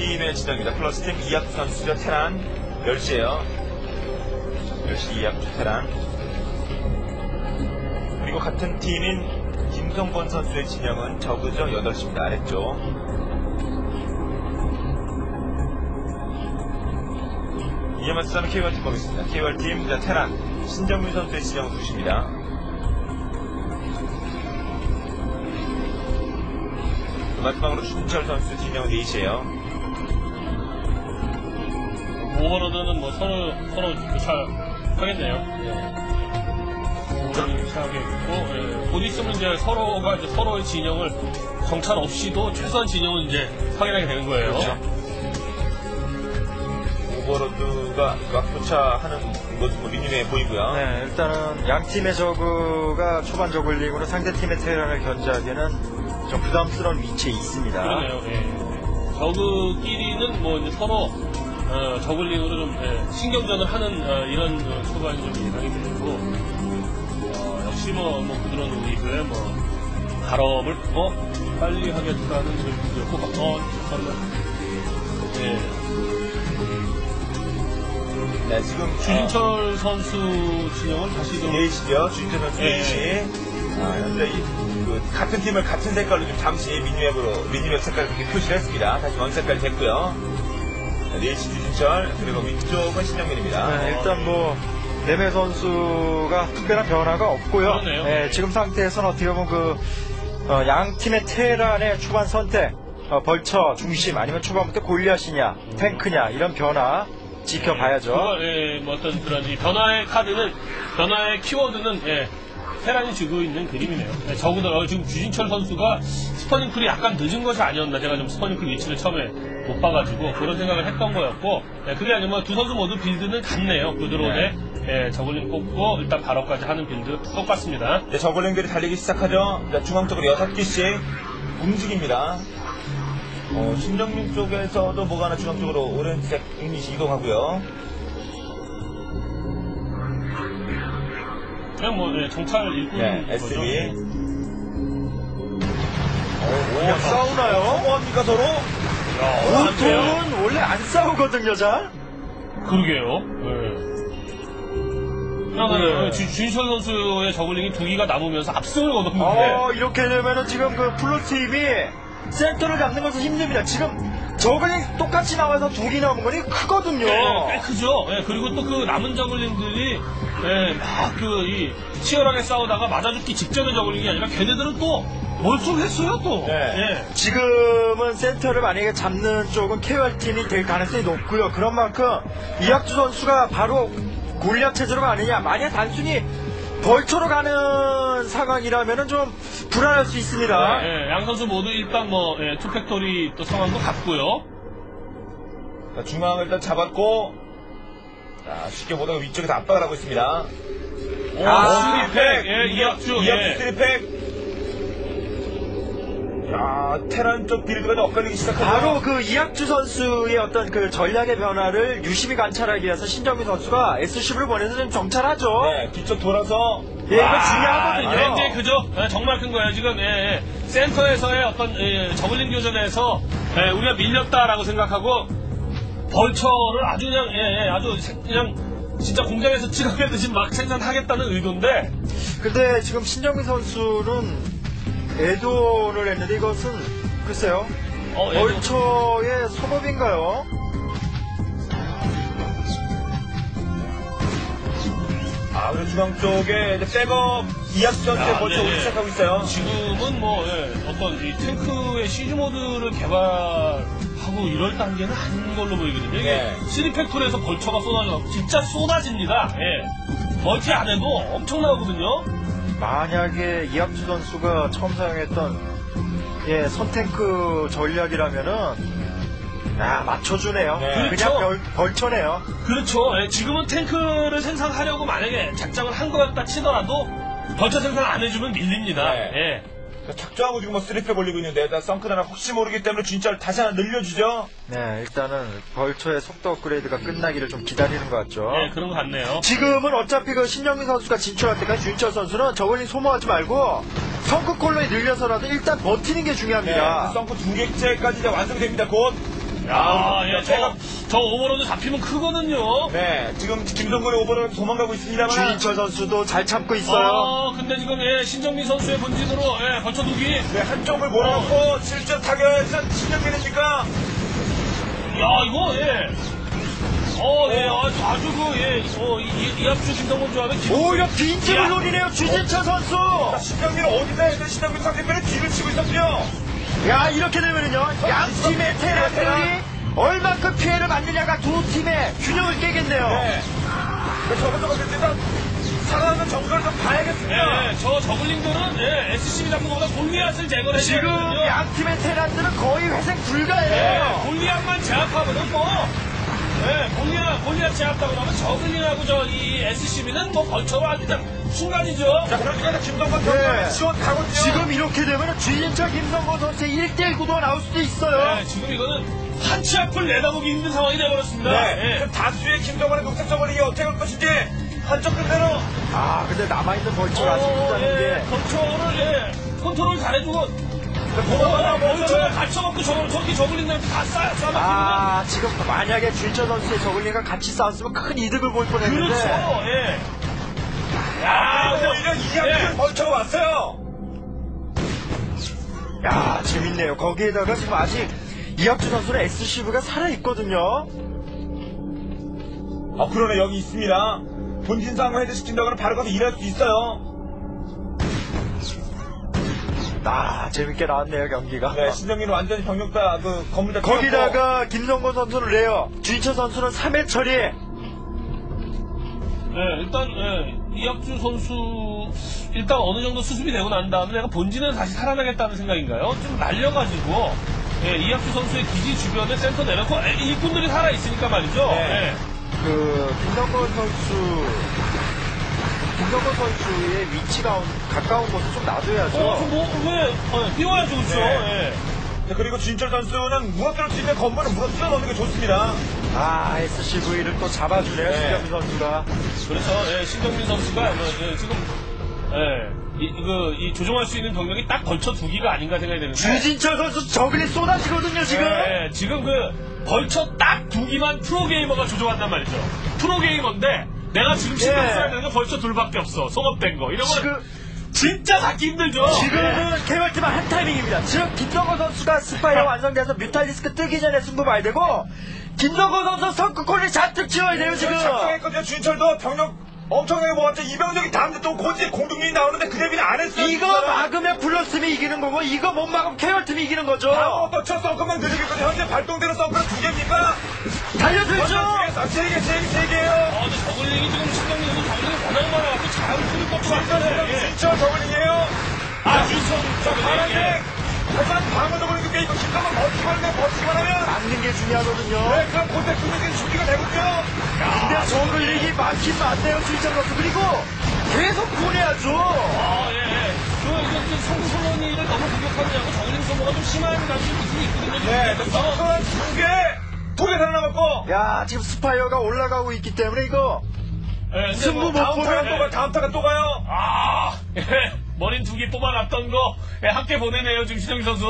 팀의 지정입니다. 플러스 팀 이학주 선수죠. 테란 10시에요. 10시 이학주 테란. 그리고 같은 팀인 김성권 선수의 진영은 저그죠. 8시입니다. 아래쪽. 이에 맞서는 KO팀 보겠습니다. KO팀 자, 테란 신정민 선수의 진영은 2시입니다. 마지막으로 준철 선수 진영 4시에요. overlord는 뭐 서로 서로 교차하겠네요. overlord 교차하겠고 예. 곧 있으면 이제 서로가 이제 서로의 진영을 정찰 없이도 최소한 진영을 이제 확인하게 되는 거예요. 그렇죠. overlord가 막 교차하는 모습 미니맵에 보이고요. 네, 일단은 양 팀의 저그가 초반 zergling으로 상대 팀의 테란을 견제하기에는 좀 부담스러운 위치에 있습니다. 그러네요. 예. 저그끼리는 뭐 이제 서로 어, 저글링으로 좀 예, 신경전을 하는 어, 이런 어, 초반이 좀 예상이 되고 어, 역시 뭐, 뭐 부드러운 우리그의 뭐 발업을 어 빨리 하겠다는 그런 호박 어 잠깐만 예. 네, 지금 주진철 선수 진영은 다시 좀 4시죠. 주인철 선수 네. 4시. 아, 현재 이, 그, 같은 팀을 같은 색깔로 좀 잠시 미니맵으로, 미니맵 색깔 그렇게 표시를 했습니다. 다시 원 색깔이 됐고요. 4시 주진철, 그리고 위쪽은 신정민입니다. 네, 일단 뭐 레메 선수가 특별한 변화가 없고요. 그러네요. 네, 지금 상태에서는 어떻게 보면 그, 어, 양 팀의 테란의 초반 선택, 어, 벌처 중심 아니면 초반부터 골리앗이냐, 탱크냐 이런 변화 지켜봐야죠. 그거, 예, 뭐 어떤 그런 이 변화의 카드는 변화의 키워드는 예, 테란이 주고 있는 그림이네요. 예, 적어도 지금 주진철 선수가 spawning pool이 약간 늦은 것이 아니었나 제가 좀 spawning pool 위치를 처음에 못 봐가지고 그런 생각을 했던 거였고 예, 그게 아니면 두 선수 모두 build는 같네요. 부드러운데 예, zergling 뽑고 일단 발업까지 하는 build 똑같습니다. 이제 zergling들이 달리기 시작하죠. 자, 중앙 쪽으로 6개씩 움직입니다. 어, 신정민 쪽에서도 뭐가 하나 중앙 쪽으로 오렌지색 이동하고요. 그냥 뭐 예, 정찰 일꾼 네, 거죠. SB. 예. 그냥 싸우나요? 뭐합니까, 서로? 야, 안 돼요? 보통은 원래 안 싸우거든요, 잘. 그러게요. 네. 그러면 네. 주- 주인철 선수의 저글링이 두 기가 남으면서 압승을 거뒀는데 어, 이렇게 되면은 지금 그 플루 팀이 센터를 잡는 것은 힘듭니다. 지금 저글링 똑같이 나와서 두개 남은 거니 크거든요. 네, 꽤 크죠. 예, 그리고 또 그 남은 저글링들이 예, 막그 이 치열하게 싸우다가 맞아 죽기 직전의 저글링이 아니라 걔네들은 또 멀쩡했어요 또. 네. 예. 지금은 센터를 만약에 잡는 쪽은 KOR 팀이 될 가능성이 높고요. 그런 만큼 이학주 선수가 바로 골리앗 체제로 가느냐, 만약 단순히 벌처로 가는 상황이라면은 좀 불안할 수 있습니다. 예, 예, 양 선수 모두 일단 뭐 예, 투팩토리 또 상황도 같고요. 자, 중앙을 일단 잡았고, 자, 쉽게 보다가 위쪽에서 압박을 하고 있습니다. 오, 아, 스리팩, 예, 이학주, 이학주 예. 스리팩. 야, 테란 쪽 빌드가 좀 엇갈리기 시작하죠. 바로 그 이학주 선수의 어떤 그 전략의 변화를 유심히 관찰하기 위해서 신정민 선수가 S10을 보내서 좀 정찰하죠. 네, 뒤쪽 돌아서 예, 이거 아, 중요하거든요. 이제 그죠? 예, 정말 큰 거예요. 지금 예, 예. 센터에서의 어떤 예, 저글링 교전에서 예, 우리가 밀렸다라고 생각하고 벌처를 아주 그냥 예, 예, 아주 세- 그냥 진짜 공장에서 찍어내듯이 막 생산하겠다는 의도인데 근데 지금 신정민 선수는 애도를 했는데 이것은 글쎄요. 어, 애도- 벌처의 소법인가요? 아, 자, 그리고 중앙 쪽에 이제 백업 이학주 선수의 아, 벌써 네, 오기 네. 시작하고 있어요. 지금은 뭐 예, 어떤 이 탱크의 시즈 모드를 개발하고 이럴 단계는 아닌 걸로 보이거든요. 이게 네. 시리팩토리에서 벌처가 쏟아져 진짜 쏟아집니다. 예. 멀티 안 해도 엄청나거든요. 만약에 이학주 선수가 처음 사용했던 예, 선탱크 전략이라면은 야 맞춰주네요. 네. 그냥 그렇죠. 벌, 벌쳐네요. 그렇죠. 예, 지금은 탱크를 생산하려고 만약에 작정을 한 거였다 치더라도 벌처 생산 안 해주면 밀립니다. 네. 예. 자, 작정하고 지금 뭐 쓰리팩 올리고 있는데, 자, 썬크나라 혹시 모르기 때문에 진짜 다시 하나 늘려주죠. 네, 일단은 벌처의 속도 업그레이드가 끝나기를 좀 기다리는 것 같죠. 예, 그런 것 같네요. 지금은 어차피 그 신영민 선수가 진출할 때까지 윤철 선수는 저걸링 소모하지 말고 성크 콜로에 늘려서라도 일단 버티는 게 네, 중요합니다. 썬크 두 개째까지 이제 완성됩니다, 곧. 아, 예, 저, 제가- 저 오버로드 잡히면 크거든요. 네, 지금 김성근의 오버를 도망가고 있습니다만. 주인철 선수도 잘 참고 있어요. 어, 근데 지금 예, 신정민 선수의 본진으로 예, 벌쳐 두기. 네, 한쪽을 몰아놓고 실전 타격에서 진영민입니까? 야, 이거 예. 어, 예, 아주, 아주 그, 예, 어, 이, 이합주 김성훈 조합의 기록. 오히려 빈집을 야. 노리네요, 주진철 선수! 신영민은 어디서 해도 신영민 상대편에 뒤를 치고 있었죠. 야, 이렇게 되면은요, 양 테라들이 얼만큼 피해를 받느냐가 두 팀의 균형을 깨겠네요. 네. 저거 저거 일단 살아가는 정서를 좀 봐야겠습니다. 예, 저 저글링들은 예, SCB 잡는 것보다 골리앗을 제거를 해야 지금 되거든요. 양 팀의 테란들은 거의 회생 예, 불가예요. 골리앗만 제압하면은 뭐, 예, 골리앗, 골리앗 제압하고 나면 저글링하고 저 이 SCB는 뭐 벌처로 아주 그냥 순간이죠. 자, 그러니까 김동건 네. 선수는 지원 가거든요. 지금 이렇게 되면 주진철 김성곤 선수의 1대1 구도가 나올 수도 있어요. 예, 지금 이거는 한치 앞을 내다보기 힘든 상황이 되어버렸습니다. 네. 예. 지금 다수의 김동건의 녹색 저번이 어떻게 할 것인지 한쪽 끝내로 아, 근데 남아있는 벌처가 아직 어, 예, 게. 컨트롤을, 예, 컨트롤 잘해주고, 도망가나 어, 먼저 벌처를 갇혀갖고 저, 저기 저글링들 다 싸, 싸, 아, 지금 만약에 주인철 선수의 저글링과 같이 싸웠으면 큰 이득을 볼 뻔했는데. 그렇죠, 예. 야, 그리고 오히려 이학준 예. 벌쳐가 왔어요. 야, 재밌네요. 거기에다가 지금 아직 이학주 선수는 SCV가 살아있거든요. 아 그러네 여기 있습니다. 본진 상황 해제시킨다고는 바로 가서 일할 수 있어요. 아, 재밌게 나왔네요, 경기가. 네, 신정민은 완전히 병력 다 그 건물 다 거기다가 김성곤 선수는 레어, 주인철 선수는 3회 처리. 예, 일단, 예, 이학주 선수, 일단 어느 정도 수습이 되고 난 다음에 내가 본진은 다시 살아나겠다는 생각인가요? 좀 날려가지고, 예, 이학주 선수의 기지 주변에 센터 내놓고, 예, 일꾼들이 살아 있으니까 말이죠. 네. 예. 그, 김성곤 선수, 김성곤 선수의 위치가 온- 가까운 곳을 좀 놔둬야죠. 어, 좀 뭐, 왜, 어, 띄워야죠, 그렇죠. 네. 예. 네, 그리고 진철 선수는 수 있는 건물은 무너뜨려 넣는 게 좋습니다. 아, SCV를 또 잡아주네요, 네. 신정민 선수가. 그렇죠. 예, 신정민 선수가 뭐, 예, 지금 예, 이, 그, 이 조종할 수 있는 병력이 딱 벌쳐 두기가 아닌가 생각이 되는데. 주진철 선수 저글링이 쏟아지거든요, 지금. 예, 지금 그 벌쳐 딱 두기만 프로게이머가 조종한단 말이죠. 프로게이머인데 내가 지금 신경 예. 써야 되는 건 벌쳐 둘밖에 없어. 송업된 거. 이런 건 지금, 진짜 갖기 힘들죠. 지금은 개발팀은 한 타이밍입니다. 지금 김성곤 선수가 스파이어 완성돼서 뮤탈리스크 뜨기 전에 승부 봐야 되고, 김성곤 선수 성크콜을 잔뜩 치워야 돼요, 지금. 작성했거든요. 진철도 병력 엄청나게 모았죠. 이병력이 다음에 또 고지 공동민이 나오는데 그 대비는 안 했어요. 이거 막으면 플러스팀이 이기는 거고, 이거 못 막으면 케어팀이 이기는 거죠. 다음부터 첫 썬크만 느리겠거든요. 현재 발동되는 썬크는 두 개입니까? 달려들죠! 세 개, 세 개, 세 개예요. 아, 근데 저글링이 지금 신정민도 저글링이 워낙 많아갖고 잘 풀릴 것도. 예. 진철 저글링이에요. 아, 윤성 자, 저글링. 파란색. 예. 하지만 방어 저글링 게 이거 김성만 버티기만 하면 버티기만 하면 막는 게 중요하거든요. 네, 그럼 그때 분위기는 준비가 되거든요. 근데 저글링이 막힌 맞네요, 주인철 선수. 그리고 계속 보내야죠. 아, 예, 예. 그, 이거, 그 성구 선언이를 너무 공격하느냐고 저글링 소모가 좀 심한 감이 느낌이 있거든요. 지금. 네, 그래서 썬크는 두 개, 두개 살아남았고. 야, 지금 스파이어가 올라가고 있기 때문에 이거 예, 승부 뭐못 다음 타가 보면 또 가요. 다음 타가 또 가요. 아, 예, 머린 두 개 뽑아놨던 거, 예, 함께 보내네요, 지금 신영민 선수.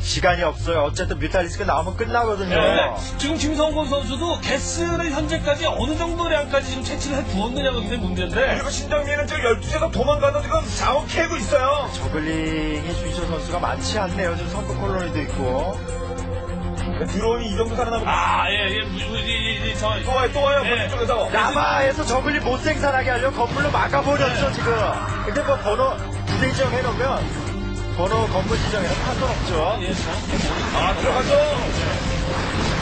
시간이 없어요. 어쨌든 뮤탈리스크 나오면 끝나거든요. 예, 근데 지금 김성곤 선수도 개스를 현재까지 어느 정도량까지 지금 채취를 해 두었느냐가 굉장히 문제인데, 그리고 신정민은 지금 12시에서 도망가서 지금 자원 캐고 있어요. 저글링이 주인철 선수가 많지 않네요. 지금 선크 콜로니도 있고. 드론이 이 정도 살아나고 아, 예, 예, 무- 무- 이, 이, 이, 저, 또 와요 또 와요 네. 네. 쪽에서 야마에서 저글링 못 생산하게 하려고 건물로 막아버렸죠, 지금. 근데 뭐 번호 부대 지정 해놓으면 번호 건물 지정에는 상관없죠. 예, 저, 아 들어가죠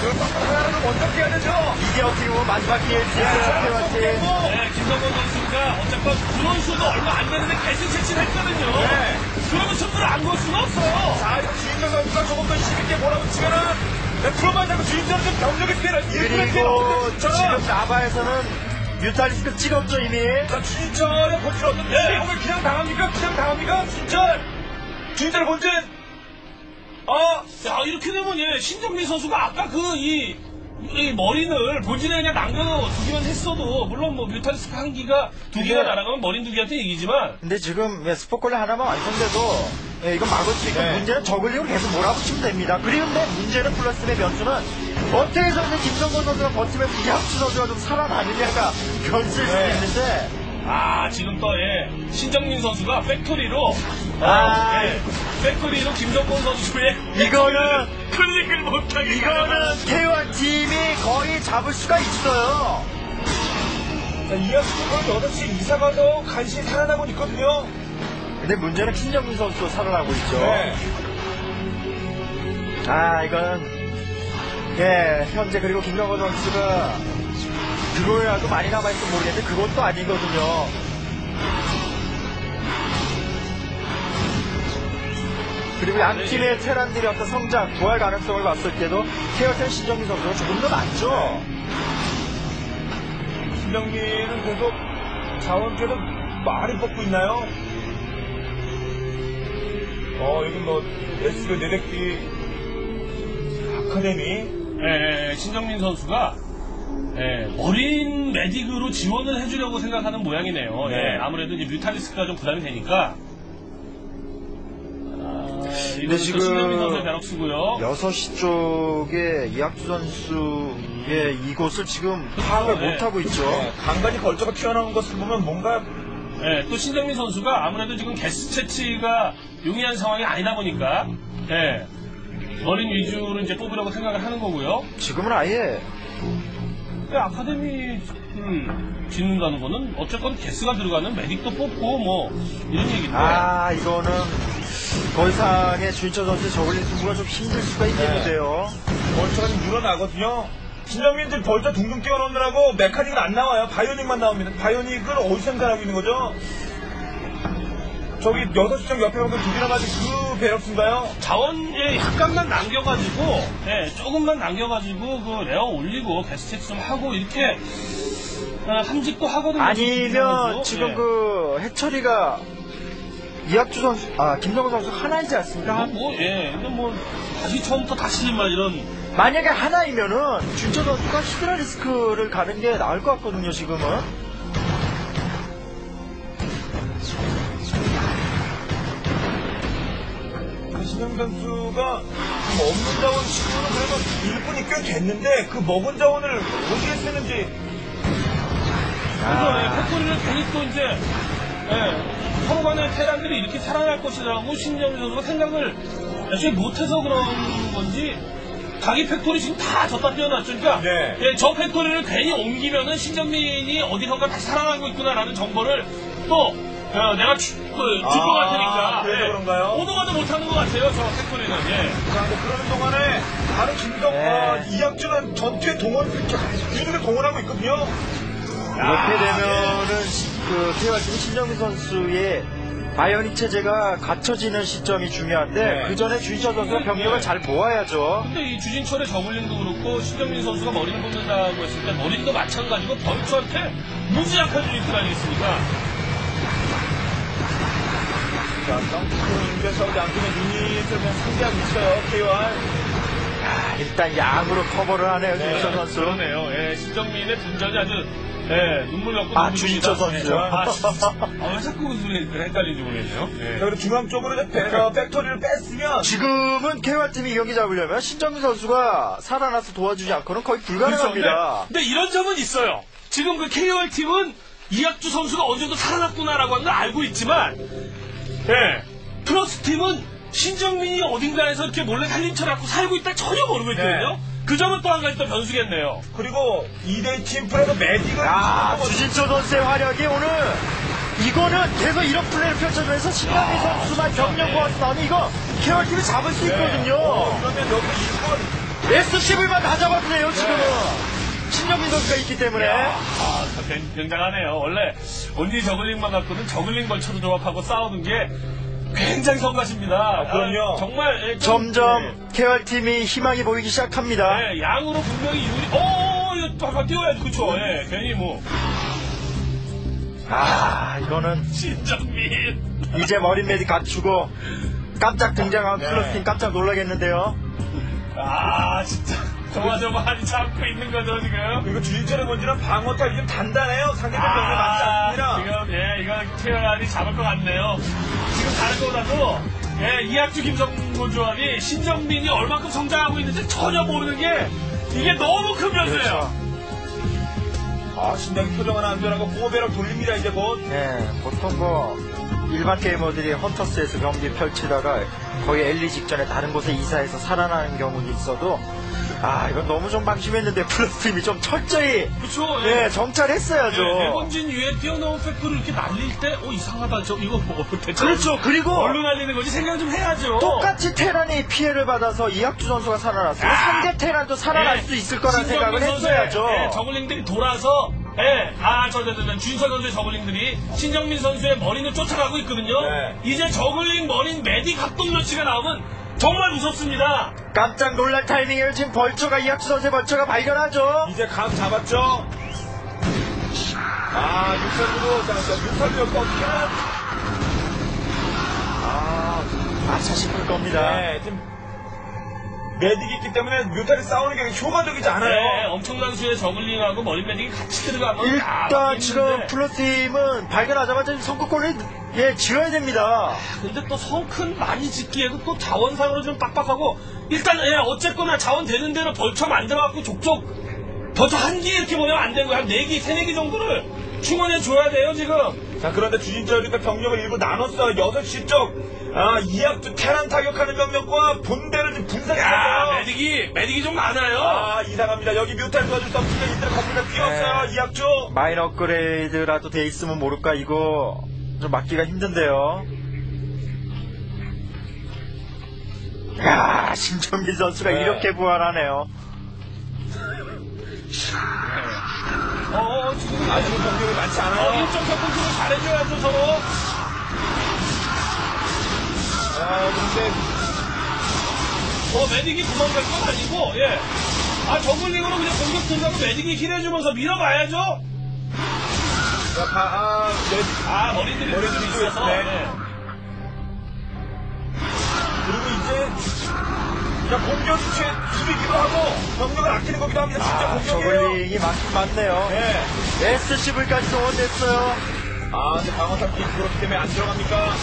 그걸 하나라도 먼저 깨야 되죠 이게 어떻게 보면 마지막 기회지야, 태화팀. 네, 김성건 선수가 어쨌건 그런 수도 얼마 안 되는데 개수 채취를 했거든요. 네. 그러면 승부를 안 걸 수는 없어요. 자 이거 주인공 선수가 조금 더 힘있게 몰아붙이면은 프로만 자꾸 주인공은 좀 병력의 피해를 일꾼의 피해를 지금 나바에서는 뮤탈리스크 찍었죠, 이미. 자 주인철의 본질 네. 이걸 그냥 당합니까? 그냥 당합니까? 주인철 주인철의 본질 어 야, 이렇게 되면 예, 신정민 선수가 아까 그 이, 이 머린을 본진에 그냥 남겨두기만 했어도, 물론 뭐 뮤탈리스크 한 기가, 두 기가 네. 날아가면 머린 두 기한테 이기지만, 근데 지금 예, 스포콜레 하나만 완성돼도 예, 이건 막을 수 있고 네. 문제는 저글링을 계속 몰아붙이면 됩니다. 그런데 문제는 플러스의 변수는 어떻게 해서든 김성곤 선수가 버티면 이학주 선수가 좀 살아나느냐가 변수일 수도 네. 있는데 아, 지금 또, 예, 신정민 선수가 팩토리로, 아. 어, 예, 팩토리로 김정권 선수의 이거는- 클릭을 못하게. 이거는 K1 팀이 거의 잡을 수가 있어요. 자, 이학주가 8시 이사 가서 간신히 살아나고 있거든요 근데 문제는 김정민 선수도 살아나고 있죠. 네. 아 이거는 예 현재 그리고 김정건 선수가 드로이라도 많이 남아있을지 모르겠는데 그것도 아니거든요. 그리고 양 팀의 테란들의 어떤 성장, 부활 가능성을 봤을 때도 케어텐 신정민 선수가 조금 더 낫죠. 신정민은 계속 자원 계속 많이 뽑고 있나요? 어, 여기 뭐, SB 내백기 아카데미. 예, 예, 신정민 선수가 예, 어린 메딕으로 지원을 해주려고 생각하는 모양이네요. 네. 예, 아무래도 이제 뮤탈리스크가 좀 부담이 되니까. 아, 이거 지금- 신정민 선수의 쓰고요. 6시 쪽에 이학주 선수의 이곳을 지금 파악을 네. 못하고 있죠. 네, 간간히 걸저가 튀어나온 것을 보면 뭔가, 예, 또 신정민 선수가 아무래도 지금 게스 채취가 용이한 상황이 아니다 보니까 예, 어린 위주로 이제 뽑으려고 생각을 하는 거고요. 지금은 아예 근데 아카데미를 짓는다는 거는 어쨌건 게스가 들어가는 메딕도 뽑고 뭐 이런 얘기인데. 아 이거는 더 이상의 주인철 선수의 저글링 승부가 좀 힘들 수가 있겠는데요. 벌처가 좀 늘어나거든요. 신정민 지금 벌처 둥둥 뛰어넘느라고 메카닉은 안 나와요. 바이오닉만 나옵니다. 바이오닉을 어디서 생산하고 있는 거죠? 저기 6시점 옆에 보면 두 개나 맞은 그 베럭스인가요? 자원에 약간만 남겨가지고, 예, 조금만 남겨가지고, 그, 레어 올리고, 채취 좀 하고, 이렇게, 아, 함직도 하거든요. 아니면. 지금 예. 그 해처리가 이학주 선수, 아 김정은 선수 하나이지 않습니까? 뭐, 뭐, 예, 근데 뭐, 다시 처음부터 다시 막 이런, 만약에 하나이면은 준철 선수가 히드라 리스크를 가는 게 나을 것 같거든요. 지금은. 신정 선수가 지금 없는 자원 치고는 그래도 일꾼이 꽤 됐는데 그 먹은 자원을 어디에 쓰는지 그래서, 예, 팩토리를 괜히 또 이제, 예, 서로 간의 테란들이 이렇게 살아날 것이라고 신정민 선수가 생각을 애초에 못해서 그런 건지, 자기 팩토리 지금 다 졌다 뛰어났죠. 그러니까, 네. 예, 저 팩토리를 괜히 옮기면은 신정민이 어디선가 다시 살아나고 있구나라는 정보를 또, 어, 내가 주, 그, 줄것 아, 같으니까. 그래서 그런가요? 오도가도 못하는 것 같아요, 저 팩토리는. 예. 자, 근데 그러는 동안에 바로 김정, 네. 어, 이학주는 전투에 동원, 유닛을 동원하고 있거든요. 이렇게 되면은 시- 그 KY팀 신정민 선수의 바이오닉 체제가 갖춰지는 시점이 중요한데 네. 그 전에 주인철 선수가 네. 병력을 잘 모아야죠. 근데 이 주진철의 저글링도 그렇고 신정민 선수가 머리를 뽑는다고 했을 때 머리도 마찬가지고 벌초한테 무지약한 유닛들 아니겠습니까? 자, 덩크에서 양팀의 유닛을 상대하고 있어요, KY. 아, 일단 양으로 커버를 하네요, 주인철 선수. 그러네요. 예, 신정민의 분전이 아주 예, 눈물 넣고 아. 주진철 선수요? 예, 아, 진짜. 아, 왜 자꾸 그 소리 헷갈리는지 모르겠네요. 예. 자, 그리고 중앙 쪽으로 이제 배- 어, 팩토리를 뺐으면 지금은 KY팀이 이 경기 잡으려면 신정민 선수가 살아나서 도와주지 않고는 거의 그렇죠. 불가능합니다. 근데, 근데 이런 점은 있어요. 지금 그 KOR 팀은 이학주 선수가 어느 정도 살아났구나라고 하는 걸 알고 있지만, 예, 플러스 팀은 신정민이 어딘가에서 이렇게 몰래 살림 쳐 갖고 살고 있다 전혀 모르고 있거든요. 네. 그 점은 또 한 가지 또 변수겠네요. 그리고 2대 팀플에서 매직을 아, 뭐- 주진철 선수의 활약이 오늘 이거는 계속 이런 플레이를 펼쳐주면서 신남희 선수만 병력 모아서 나오면 이거 케어팀이 잡을 수 네. 어, 있거든요. 그러면 여기 일본 S10만 다 잡아주네요, 지금은. 신정민 선수가 있기 때문에. 아, 참 굉- 굉장하네요. 원래 온리 저글링만 갖고는 저글링 벌처로 조합하고 싸우는 게 굉장히 성가십니다. 아, 그럼요. 아, 정말 예, 좀, 점점 케어팀이 희망이 보이기 시작합니다. 예, 예, 양으로 분명히 유리. 어, 이거 또 한번 띄워야지, 그쵸? 예, 괜히 뭐 아, 이거는 신정민. 이제 머리 메디 갖추고 깜짝 등장한 네. 플러스팀 깜짝 놀라겠는데요. 아, 진짜 조마조마하니 참고 있는 거죠 지금. 그리고 주인철의 본질은 방어 타입이 좀 단단해요. 상대편 병력 많지 않습니다. 지금 예 이거 태연이 잡을 것 같네요. 지금 다른 거보다도 예 이학주 김성곤 조합이 신정민이 얼마큼 성장하고 있는지 전혀 모르는 게 이게 너무 큰 변수예요. 그렇죠. 아, 신장 표정 하나 안 변하고 보배로 돌립니다, 이제 곧. 네, 보통 뭐 일반 게이머들이 헌터스에서 경기 펼치다가 거의 엘리 직전에 다른 곳에 이사해서 살아나는 경우도 있어도 아 이건 너무 좀 방심했는데 플러스팀이 좀 철저히 그렇죠. 네 정찰했어야죠. 네, 대본진 위에 뛰어넘은 팩토를 이렇게 날릴 때, 어, 이상하다. 저, 이거 뭐, 대체. 그렇죠. 그리고 뭘로 날리는 거지? 생각 좀 해야죠. 똑같이 테란이 피해를 받아서 이학주 선수가 살아났어요. 아. 상대 테란도 살아날 예, 수 있을 거라는 생각을 선수의, 했어야죠. 예, 저글링들이 돌아서, 예, 아, 저, 저, 저, 저, 준서 선수의 저글링들이 신정민 선수의 머리를 쫓아가고 있거든요. 네. 이제 저글링 머린 메디 각동 조치가 나오면 정말 무섭습니다. 깜짝 놀랄 타이밍을 지금 벌처가 이학주 선수의 벌처가 발견하죠. 이제 감 잡았죠? 아, 육살으로, 자, 자, 어떻게 하나? 아, 아차 싶을 겁니다. 네, 지금, 매딕이 있기 때문에 뮤탈이 싸우는 게 효과적이지 않아요. 네, 엄청난 수의 저글링하고 머린 메딕이 같이 들어가면 일단 지금 플러스팀은 발견하자마자 성급골을 예 지어야 됩니다. 근데 또 성큰 많이 짓기에도 또 자원상으로 좀 빡빡하고 일단 예, 어쨌거나 자원 되는 대로 벌쳐 만들어갖고 족족 벌쳐 한개 이렇게 모으면 안 되고 한네 개, 세네 개 정도를 충원해 줘야 돼요 지금. 자, 그런데 주진철이가 병력을 일부 나눴어요. 6시 쪽, 아, 이학주 테란 타격하는 병력과 본대를 지금 야 분산했어요. 메딕이 메딕이 좀 많아요. 아, 이상합니다. 여기 뮤탈 도와줄 수 없으니까 이들 건물에 뛰었어요. 네. 이학주. 마이너 업그레이드라도 돼 있으면 모를까 이거 좀 막기가 힘든데요. 야 신정민 선수가 네. 이렇게 부활하네요. 어, 어 지금 아, 지금 병력이 많지 어, 않아요. 1.4 컨트롤 잘해줘야죠 서로. 아, 근데, 어 메딕이 도망갈 건 아니고 예. 아 저글링으로 그냥 공격 들어가고 메딕이 힐해주면서 밀어봐야죠. 자, 바, 아, 네. 아 머리들이 머리들이 있어서. 네. 예. 그리고 이제, 그냥 공격이 최, 수비기도 하고, 병력을 아끼는 거기도 합니다. 진짜 아 공격이에요. 저글링이 많긴 많네요. 네. SCV까지 동원됐어요. 아, 근데 방어탑 기 그렇기 때문에 안 들어갑니까?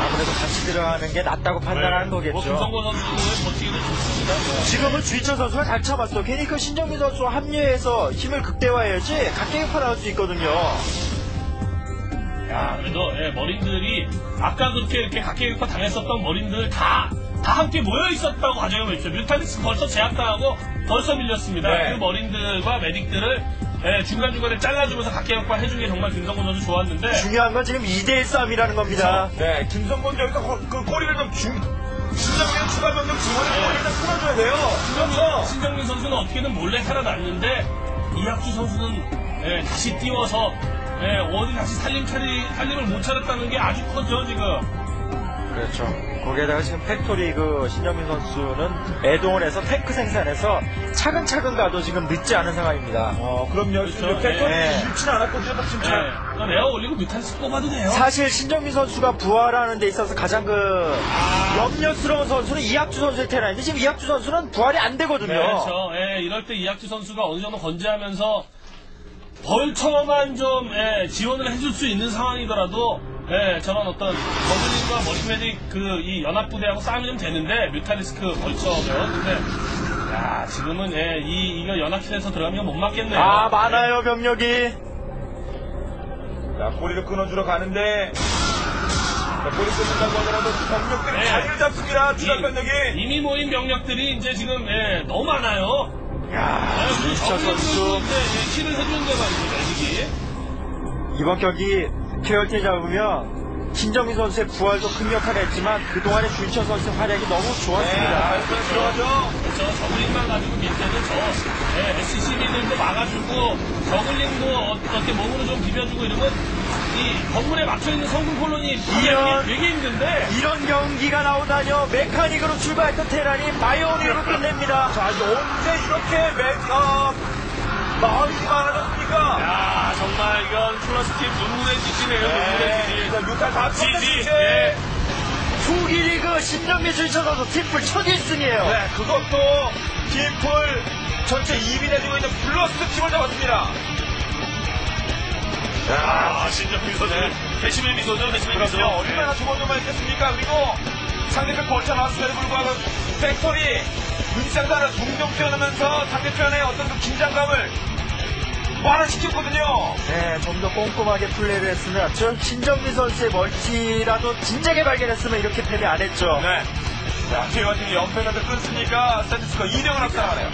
아무래도 같이 들어가는 게 낫다고 판단하는 뭐 거겠죠. 김성곤 선수는 버티기도 좋습니다. 네. 지금은 주희철 선수가 잘 참았어. 괜히 그 신정민 선수와 합류해서 힘을 극대화해야지 각계격파 나올 수 있거든요. 야, 그래도 예, 머린들이 아까 그렇게 이렇게 각계격파 당했었던 머린들 다, 다 함께 모여 있었다고 가정해 보십시오. 뮤탈리스 벌써 제압당하고 벌써 밀렸습니다. 네. 그 머린들과 메딕들을 예, 중간중간에 잘라주면서 각계격파 해준 게 정말 김성곤 선수 좋았는데 중요한 건 지금 2대1 싸움이라는 겁니다. 네, 김성곤 저기서 거- 그 꼬리를 좀 중, 진정면 추가 병력 지원을 네. 일단 풀어줘야 돼요. 그래서, 신정민 선수는 어떻게든 몰래 살아났는데 이학주 선수는 예, 다시 띄워서 예, 어디 다시 살림 차리 살림을 못 차렸다는 게 아주 커죠 지금. 그렇죠. 거기에다가 지금 팩토리 그 신정민 선수는 애드온해서 탱크 생산해서 차근차근 가도 지금 늦지 않은 상황입니다. 어, 그럼요. 그렇죠. 패턴이 네. 잃지는 않았거든요, 딱 지금 잘. 예, 그럼 레어 올리고 뮤탈스 뽑아도 돼요. 사실 신정민 선수가 부활하는 데 있어서 가장 그 염려스러운 선수는 이학주 선수의 테란인데 지금 이학주 선수는 부활이 안 되거든요. 그렇죠. 예, 이럴 때 이학주 선수가 어느 정도 건재하면서 벌처만 좀 예, 지원을 해줄 수 있는 상황이더라도 예, 저런 어떤 버블링과 머리메딕 그 이 연합부대하고 싸움이 좀 되는데 뮤탈리스크 벌처면 근데 야 지금은 예, 이 이거 연합실에서 들어가면 못 맞겠네요. 아 많아요 병력이. 자, 꼬리를 끊어주러 가는데, 자, 볼을 끊는다고 하더라도 병력들이 네. 자리를 잡습니다. 이- 병력이. 이미 모인 병력들이 이제 지금 예, 너무 많아요. 야, 정리도 선수 이제 예, 킬을 해주는 데가 있고 매직이. 이번 경기 케어티 잡으면 신정민 선수의 부활도 큰 역할을 했지만 그동안의 주인철 선수의 활약이 너무 네, 좋았습니다. 발전 들어가죠. 그렇죠. 저글링만 가지고 밀 때는 저 예, SCB들도 막아주고 저글링도 어떻게 몸으로 좀 비벼주고 이러면 이 건물에 막혀있는 성군 콜론이 이런- 되게, 되게 힘든데 이런 경기가 나오다뇨 메카닉으로 출발했던 테란이 바이오닉으로 끝냅니다. 자, 이제 언제 이렇게 매, 어, 마음이 많아졌습니까? 야 정말 이건 플러스 팀. 눈물의 네, 다 지지. 예. 후기 리그 신정민 주인철 선수 팀플 첫 1승이에요. 네, 그것도 팀풀 전체 2위 내주고 있는 플러스 팀을 잡았습니다. 아 신정민 선수. 배심의 미소죠. 배심의 미소. 그럼요. 얼마나 주번도만 있겠습니까? 그리고 상대편 벌쳐 나왔음에도 불구하고 팩토리 눈쌍단을 둥둥 뛰어내면서 상대편의 어떤 그 긴장감을 완화시켰거든요. 네, 좀 더 꼼꼼하게 플레이를 했으면 저 신정민 선수의 멀티라도 진작에 발견했으면 이렇게 패배 안 했죠. 네. 자, KO팀이 연패전을 끊습니까? 세트스코 2등을 앞서나가네요.